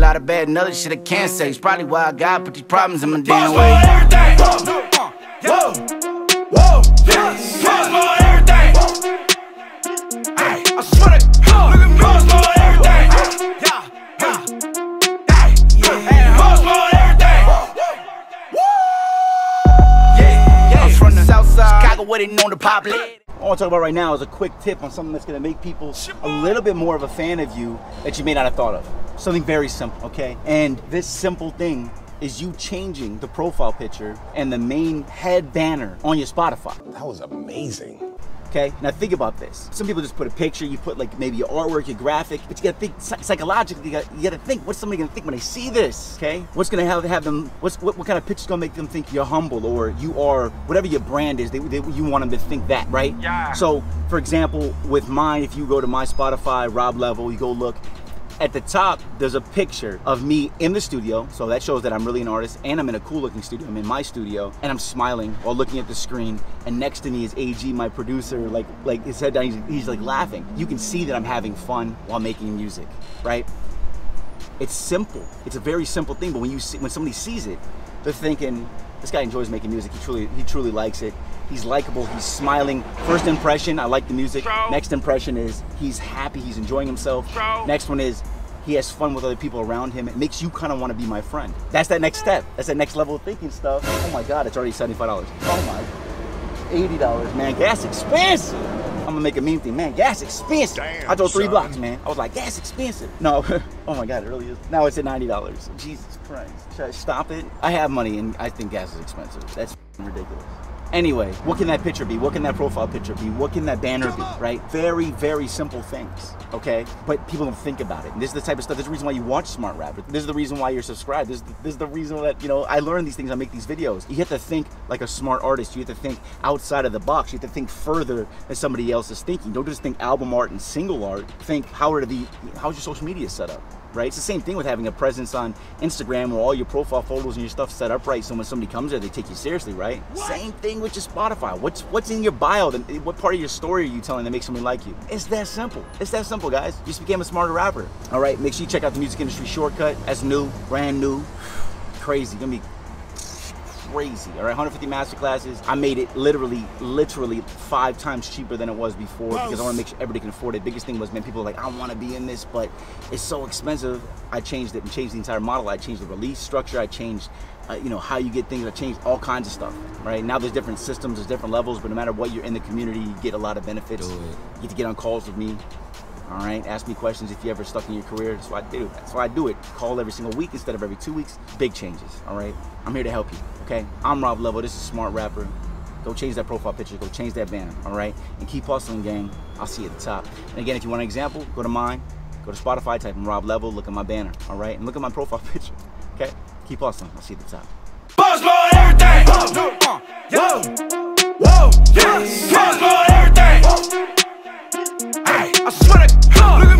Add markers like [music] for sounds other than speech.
lot of bad and other shit I can't say. It's probably why I got put these problems in my damn way. everything. Whoa, whoa, yeah. Pause for everything. Ay, I swear to God. Pause for everything. Yeah, yeah. Ay, yeah. Pause for everything. Yeah, yeah. I'm from the south side, Chicago, where they known to pop I want to talk about right now is a quick tip on something that's going to make people a little bit more of a fan of you that you may not have thought of. Something very simple, okay? And this simple thing is you changing the profile picture and the main head banner on your Spotify. That was amazing. Okay, now think about this. Some people just put a picture, you put like maybe your artwork, your graphic, but you gotta think psychologically. You gotta, you gotta think what's somebody gonna think when they see this. Okay, what's gonna have have them? What's what, what kind of picture's gonna make them think you're humble or you are whatever your brand is? They, they, you want them to think that, right? Yeah. So, for example, with mine, if you go to my Spotify, Rob Level, you go look. At the top, there's a picture of me in the studio, so that shows that I'm really an artist, and I'm in a cool-looking studio. I'm in my studio, and I'm smiling while looking at the screen. And next to me is AG, my producer, like like his head down. He's, he's like laughing. You can see that I'm having fun while making music, right? It's simple. It's a very simple thing, but when you see, when somebody sees it, they're thinking, this guy enjoys making music. He truly he truly likes it. He's likable. He's smiling. First impression, I like the music. Bro. Next impression is he's happy. He's enjoying himself. Bro. Next one is he has fun with other people around him. It makes you kind of want to be my friend. That's that next step. That's that next level of thinking stuff. Oh my God, it's already seventy-five dollars. Oh my, eighty dollars, man. Gas expensive. I'm gonna make a meme thing, man. Gas expensive. Damn, I drove three son. blocks, man. I was like, gas expensive. No, [laughs] oh my God, it really is. Now it's at ninety dollars. Jesus Christ. Should I stop it? I have money, and I think gas is expensive. That's ridiculous. Anyway, what can that picture be? What can that profile picture be? What can that banner be? Right? Very, very simple things. Okay? But people don't think about it. And this is the type of stuff. This is the reason why you watch Smart Rapper. This is the reason why you're subscribed. This is the, this is the reason that, you know, I learn these things. I make these videos. You have to think like a smart artist. You have to think outside of the box. You have to think further than somebody else is thinking. Don't just think album art and single art. Think how are the how's your social media set up? Right? It's the same thing with having a presence on Instagram where all your profile photos and your stuff set up right. So when somebody comes there, they take you seriously, right? Same thing with your Spotify. What's what's in your bio? Then what part of your story are you telling that makes somebody like you? It's that simple. It's that simple, guys. You just became a smarter rapper. All right, make sure you check out the Music Industry Shortcut. That's new, brand new, [sighs] crazy. Gonna be crazy. All right, 150 master classes. I made it literally, literally five times cheaper than it was before because I want to make sure everybody can afford it. Biggest thing was, man, people are like, I want to be in this, but it's so expensive. I changed it and changed the entire model. I changed the release structure. I changed, uh, you know, how you get things. I changed all kinds of stuff. Right now, there's different systems, there's different levels, but no matter what, you're in the community, you get a lot of benefits. You get to get on calls with me. All right, ask me questions if you ever stuck in your career. That's why I do. That's why I do it. Call every single week instead of every two weeks. Big changes. All right, I'm here to help you. Okay, I'm Rob Level. This is Smart Rapper. Go change that profile picture. Go change that banner. All right, and keep hustling, gang. I'll see you at the top. And again, if you want an example, go to mine. Go to Spotify. Type in Rob Level. Look at my banner. All right, and look at my [laughs] profile picture. Okay, keep hustling. I'll see you at the top. Buzz, everything. Whoa, whoa, yes. I swear to God.